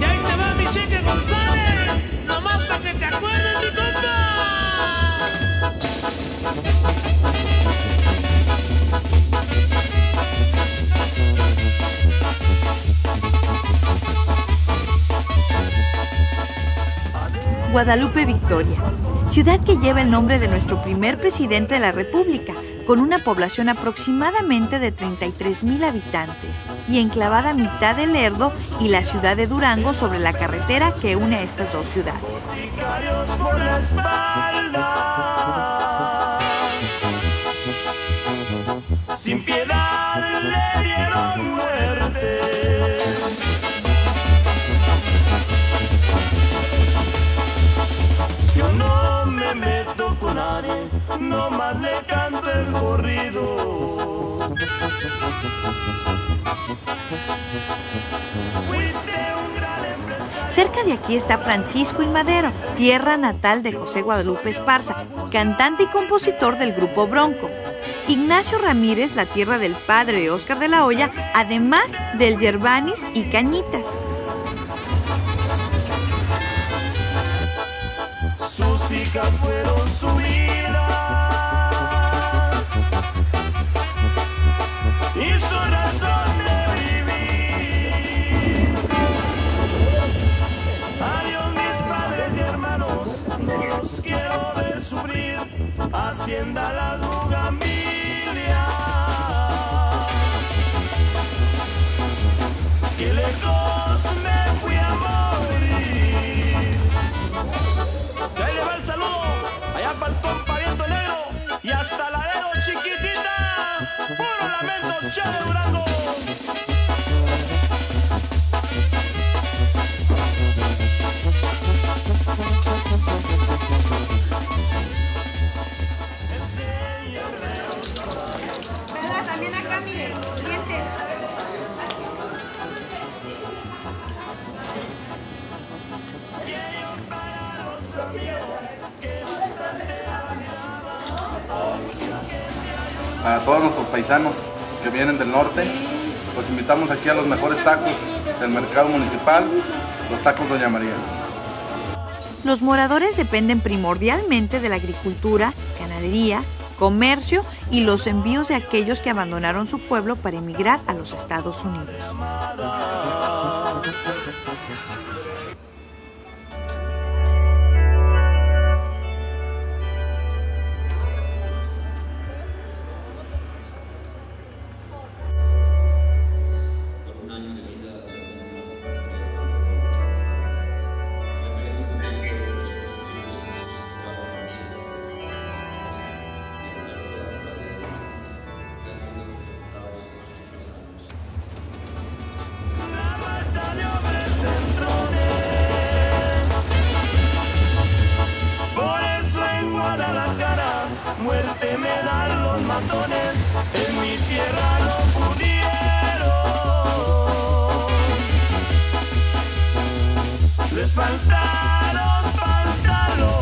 Y ahí te va mi González, que te. Guadalupe Victoria, ciudad que lleva el nombre de nuestro primer presidente de la República, con una población aproximadamente de 33 mil habitantes y enclavada mitad de Lerdo y la ciudad de Durango sobre la carretera que une a estas dos ciudades. Cerca de aquí está Francisco y Madero, tierra natal de José Guadalupe Esparza, cantante y compositor del grupo Bronco. Ignacio Ramírez, la tierra del padre de Óscar de la Hoya, además del Yerbanis y Cañitas. Fueron su vida y su razón de vivir. Adiós mis padres y hermanos, no los quiero ver sufrir. Hacienda las bugambilias. A todos nuestros paisanos que vienen del norte. Los invitamos aquí a los mejores tacos del mercado municipal, los tacos Doña María. Los moradores dependen primordialmente de la agricultura, ganadería, comercio y los envíos de aquellos que abandonaron su pueblo para emigrar a los Estados Unidos. en mi tierra lo pudieron. Les faltaron pantalones.